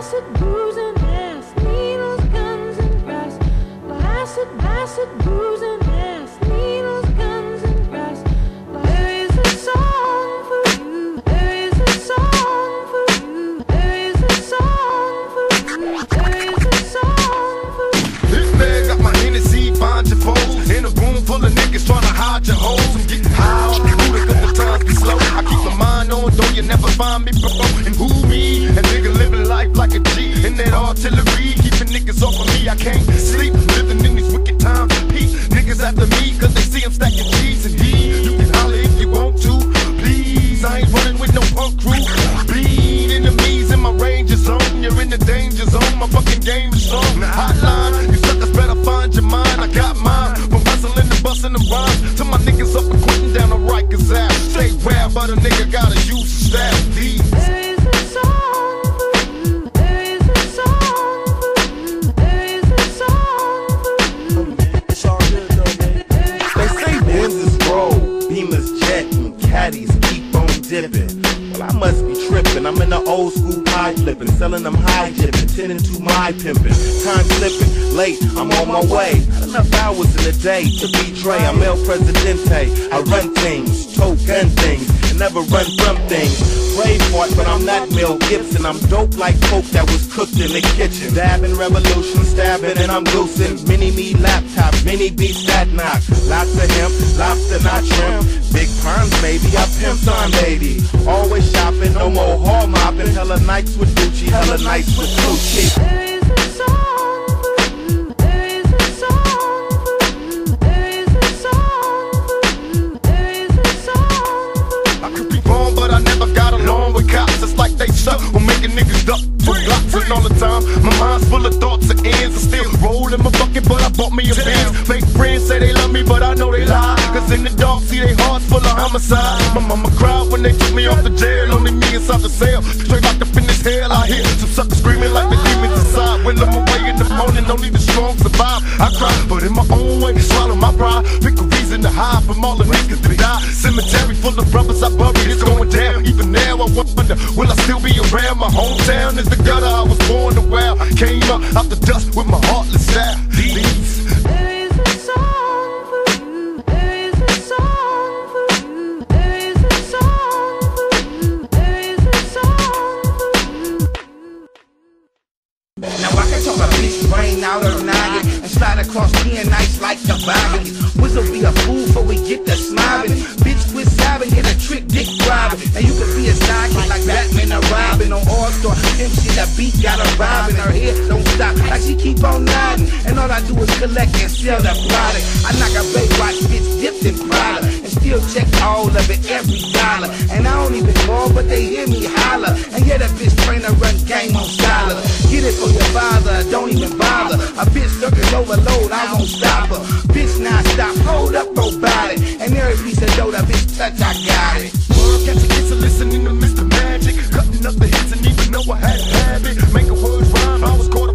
acid, booze and ass, needles, guns and grass. Acid, acid, booze and ass, needles, guns and grass. There is a song for you. There is a song for you. There is a song for you. There is a song for you. This man got my Hennessy, find your foes. In a room full of niggas trying to hide your hoes. I'm getting high off the a couple times be slow. I keep my mind on, though you never find me, bro. And who me? A nigga living life like a G. In that artillery, keeping niggas off of me. I can't sleep, living in these wicked times. Peace, niggas after me, cause they see I'm stacking G's and D. You can holler if you want to, please. I ain't running with no punk crew. Bleed enemies in my ranger zone. You're in the danger zone. My fucking game is strong. Hotline, you suckers better find your mind. I got mine. From hustling and busting the rhymes to my niggas up and quitting down the Rikers ass. Stay rare, but a nigga gotta use the staff. These. And caddies keep on dipping. Well, I must tripping. I'm in the old school pie flipping, selling them high jipping, tending to my pimping. Time slipping, late, I'm on my way. Enough hours in the day to be Dre. I'm El Presidente. I run things, tote gun things, and never run from things. Braveheart, but I'm not Mel Gibson. I'm dope like coke that was cooked in the kitchen. Dabbing, revolution, stabbing, and I'm loosing. Mini me laptop, mini beats that knock. Lots of hemp, lobster not shrimp. Big perms, maybe I pimp time, baby. Always shopping, no more hall mopping. Hella nights with Gucci, hella nights with Gucci. All the time. My mind's full of thoughts and ends. I still roll in my bucket, but I bought me a Benz. Fake friends say they love me, but I know they lie. Cause in the dark, see they hearts full of homicide. My mama cried when they took me off the jail. Only me inside the cell. Straight up in this hell. I hear some suckers screaming like the demons inside. When I'm away in the morning, only the strong survive. I cry, but in my own way, swallow my pride. Pick a reason to hide from all the niggas that die. Cemetery full of brothers I buried, it's going down. Wonder, will I still be around? My hometown is the gutter I was born to wow. I came up out the dust with my heartless style. These. Beat got her robbing. Her head don't stop, like she keep on nodding. And all I do is collect and sell the product. I knock a Baywatch bitch dipped in product and still check all of it every dollar. And I don't even call, but they hear me holler. And yeah, that bitch trainer run game on scholar. Get it for your father, don't even bother. A bitch is overload, I won't stop her. Bitch, now stop, hold up, it. And every piece of show that bitch that I got it. Word catch a kiss and listening to Mr. Magic. Cutting up the hits and even though I had a habit. Make a word rhyme, I was caught